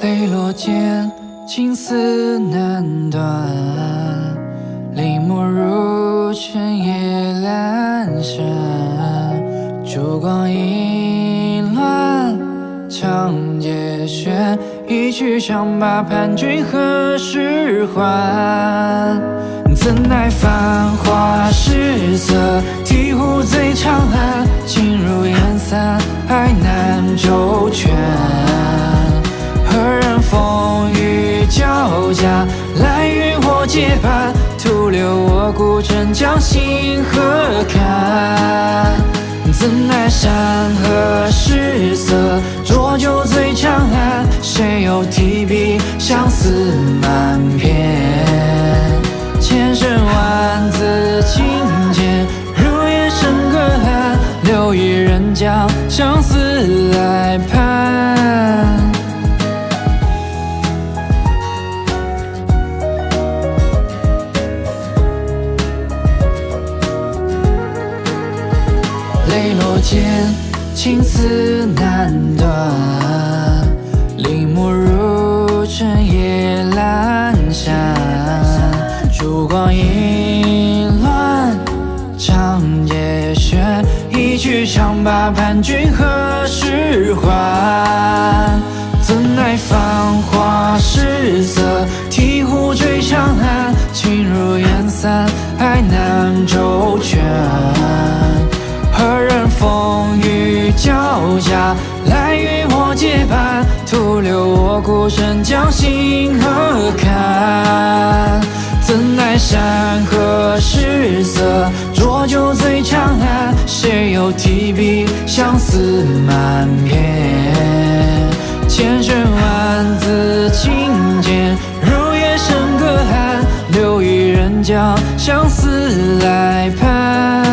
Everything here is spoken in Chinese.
泪落间，情丝难断。临摹如尘夜阑珊，烛光影乱，长街轩。一曲长罢盼君何时还？怎奈繁华失色，提壶醉长安。情如烟散，爱难周全。何人风雨交加，来与我结伴，徒留我孤枕将心何堪？怎奈山河失色，浊酒醉长安。谁又提笔相思满思来盼。泪落间，情丝难断。临摹如尘夜阑珊，烛光影乱，长街轩。一曲唱罢盼君何时色，醍醐醉长安。情如烟散，爱难周全。何人风雨交加，来与我结伴，徒留我孤身将心何堪？怎奈山河失色，浊酒醉长安。谁又提笔相思满篇？千声万字情相思来盼。